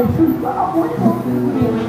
我是大魔王